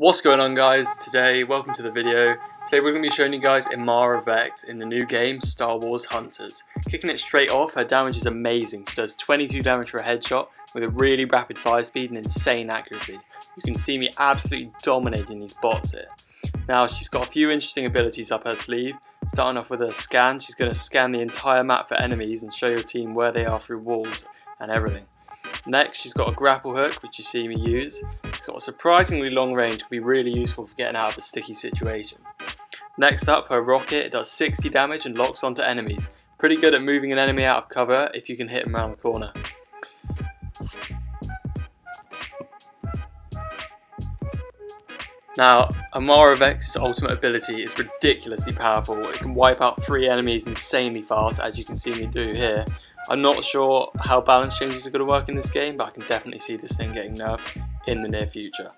What's going on guys? Today, welcome to the video. Today we're going to be showing you guys Imara Vex in the new game Star Wars Hunters. Kicking it straight off, her damage is amazing. She does 22 damage for a headshot with a really rapid fire speed and insane accuracy. You can see me absolutely dominating these bots here. Now she's got a few interesting abilities up her sleeve. Starting off with a scan, she's going to scan the entire map for enemies and show your team where they are through walls and everything. Next, she's got a grapple hook, which you see me use. Got a surprisingly long range, can be really useful for getting out of a sticky situation. Next up, her rocket does 60 damage and locks onto enemies. Pretty good at moving an enemy out of cover if you can hit them around the corner. Now, Imara Vex's ultimate ability is ridiculously powerful. It can wipe out three enemies insanely fast, as you can see me do here, I'm not sure how balance changes are going to work in this game, but I can definitely see this thing getting nerfed in the near future.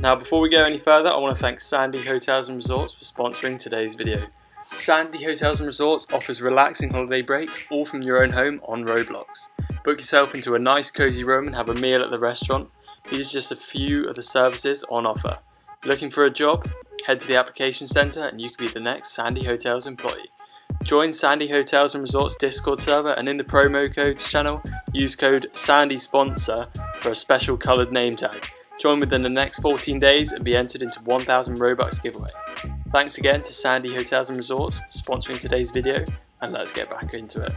Now before we go any further, I want to thank Sandy Hotels and Resorts for sponsoring today's video. Sandy Hotels and Resorts offers relaxing holiday breaks, all from your own home on Roblox. Book yourself into a nice cozy room and have a meal at the restaurant. These are just a few of the services on offer. Looking for a job? Head to the application centre and you could be the next Sandy Hotels employee. Join Sandy Hotels and Resorts Discord server and in the promo codes channel, use code SANDYSPONSOR for a special coloured name tag. Join within the next 14 days and be entered into 1000 Robux giveaway. Thanks again to Sandy Hotels and Resorts for sponsoring today's video and let's get back into it.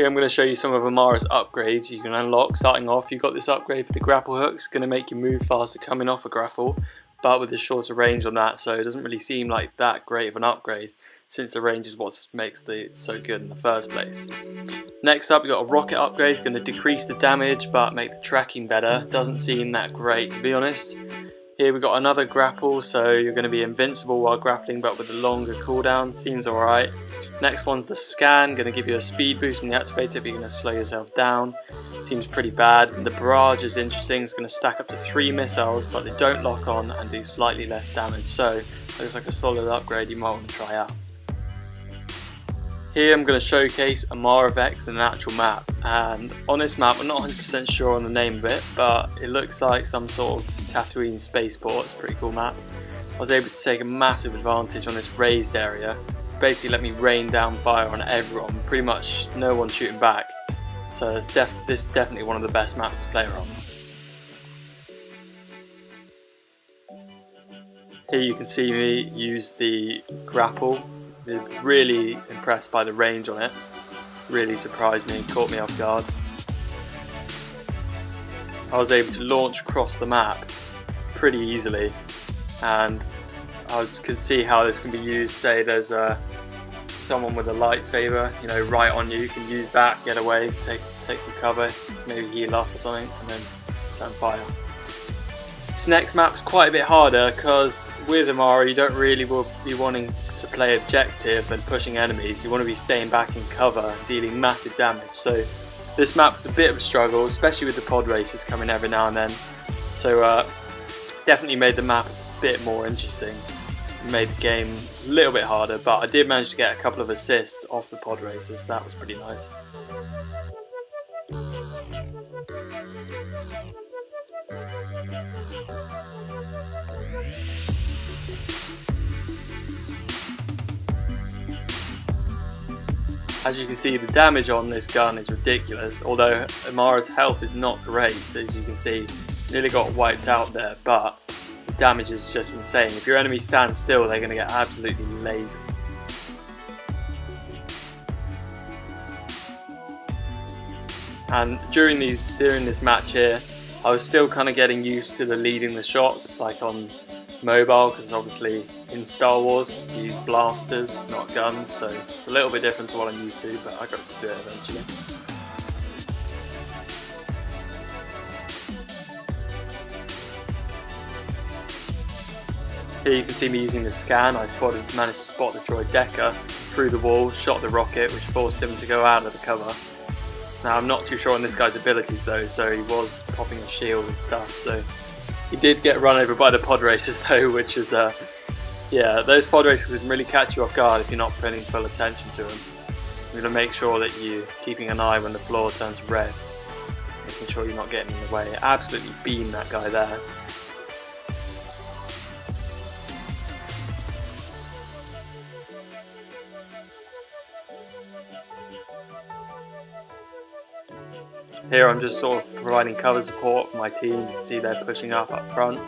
Here I'm going to show you some of Amara's upgrades you can unlock. Starting off, you've got this upgrade for the grapple hooks, going to make you move faster coming off a grapple, but with a shorter range on that, so it doesn't really seem like that great of an upgrade, since the range is what makes it so good in the first place. Next up, you've got a rocket upgrade, it's going to decrease the damage, but make the tracking better. Doesn't seem that great, to be honest. Here we've got another grapple, so you're going to be invincible while grappling, but with a longer cooldown. Seems alright. Next one's the scan, going to give you a speed boost when you activate it, but you're going to slow yourself down. Seems pretty bad. The barrage is interesting, it's going to stack up to three missiles, but they don't lock on and do slightly less damage, so looks like a solid upgrade you might want to try out. Here I'm going to showcase Imara Vex in an actual map and on this map I'm not 100% sure on the name of it but it looks like some sort of Tatooine spaceport, it's a pretty cool map. I was able to take a massive advantage on this raised area basically let me rain down fire on everyone, pretty much no one shooting back. So it's def this is definitely one of the best maps to play on. Here you can see me use the grapple. Really impressed by the range on it. Really surprised me, and caught me off guard. I was able to launch across the map pretty easily and I could see how this can be used. Say there's a someone with a lightsaber, you know, right on you. You can use that, get away, take take some cover, maybe heal up or something, and then turn fire. This next map's quite a bit harder because with Imara you don't really will be wanting to play objective and pushing enemies. You want to be staying back in cover, and dealing massive damage. So this map was a bit of a struggle, especially with the pod races coming every now and then. So uh, definitely made the map a bit more interesting made the game a little bit harder, but I did manage to get a couple of assists off the pod races, so that was pretty nice. As you can see, the damage on this gun is ridiculous, although Amara's health is not great, so as you can see, nearly got wiped out there, but the damage is just insane. If your enemy stands still, they're going to get absolutely lasered. And during these during this match here, I was still kind of getting used to the leading the shots, like on mobile, because obviously in Star Wars you use blasters, not guns, so it's a little bit different to what I'm used to, but I got to do it eventually. Here you can see me using the scan. I spotted, managed to spot the droideka through the wall, shot the rocket, which forced him to go out of the cover. Now I'm not too sure on this guy's abilities though, so he was popping a shield and stuff, so he did get run over by the pod racers though, which is, uh, yeah, those pod racers can really catch you off guard if you're not paying full attention to them. You're to make sure that you're keeping an eye when the floor turns red, making sure you're not getting in the way. Absolutely beam that guy there. Here I'm just sort of providing cover support for my team. You can see they're pushing up up front.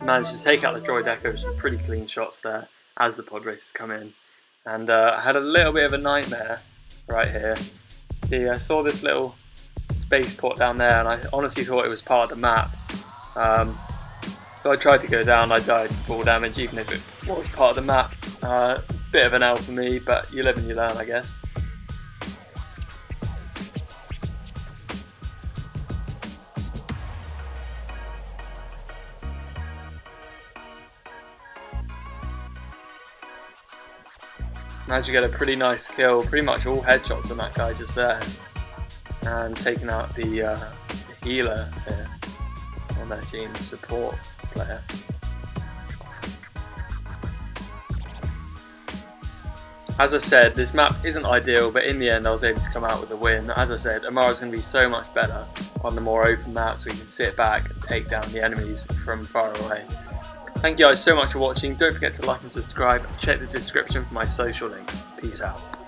Managed to take out the droideka, some pretty clean shots there as the pod races come in. And uh, I had a little bit of a nightmare right here. See, I saw this little spaceport down there and I honestly thought it was part of the map. Um, so I tried to go down, I died to full damage even if it was part of the map. Uh, bit of an L for me, but you live and you learn I guess. Managed to get a pretty nice kill, pretty much all headshots on that guy just there. And taking out the, uh, the healer here on their team, support player. As I said, this map isn't ideal, but in the end I was able to come out with a win. As I said, Amara's going to be so much better on the more open maps where you can sit back and take down the enemies from far away. Thank you guys so much for watching. Don't forget to like and subscribe. Check the description for my social links. Peace out.